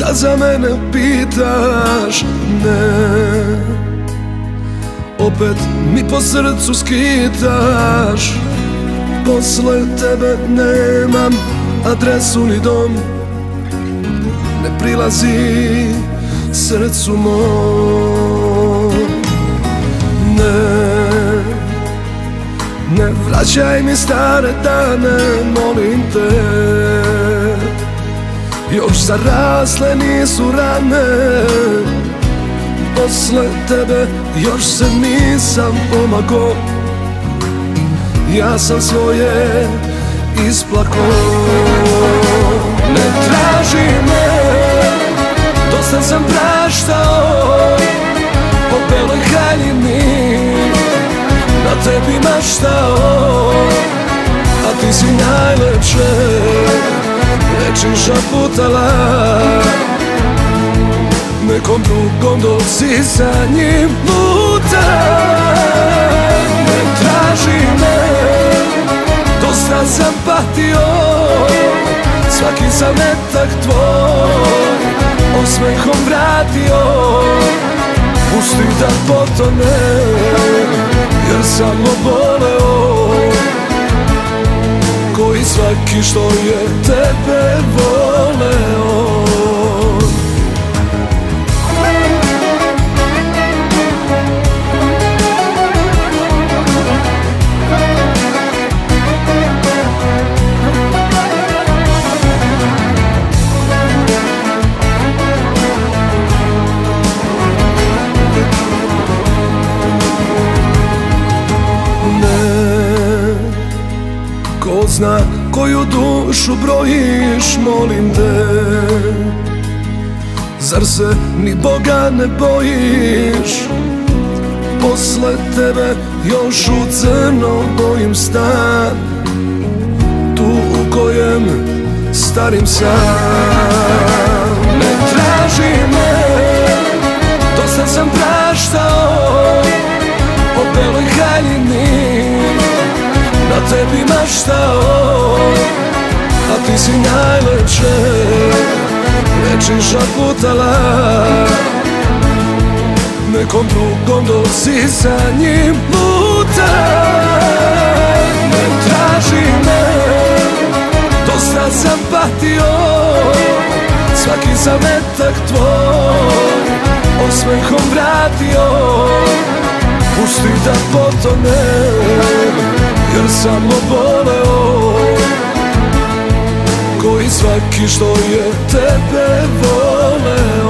da za mene pitaš? Ne. Opet mi po srcu skitaš. Posle tebe nemam adresu ni dom. Ne prilazi srcu mom. Ne. Ne vraćaj mi stare dane, molim te Još zarasle nisu rane. Posle tebe još se nisam pomago Ja sam svoje isplako Ne traži me Dosta sam praštao. Po beloj haljini Na tebi maštao. A ti si najlepše Reči šaputala Nekom drugom dok si sa njim luta. Ne traži me. Dosta sam patio. Svaki zametak tvoj Osmehom vratio. Pusti da potone Jer sam oboleo svaki što je tebe voleo. Zna koju dušu brojiš, molim te. Zar se ni Boga ne bojiš? Posle tebe još u crno bojim stan. Tu u kojem starim sam. Ne traži me, dosta sam praštao Po beloj haljini. Na tebi maštao ti si najlepše Reči šaputala Nekom drugom dok si sa njim luta Ne traži me. Dosta sam patio Svaki zametak tvoj Osmehom vratio. Pusti da potonem jer sam oboleo svaki što je tebe voleo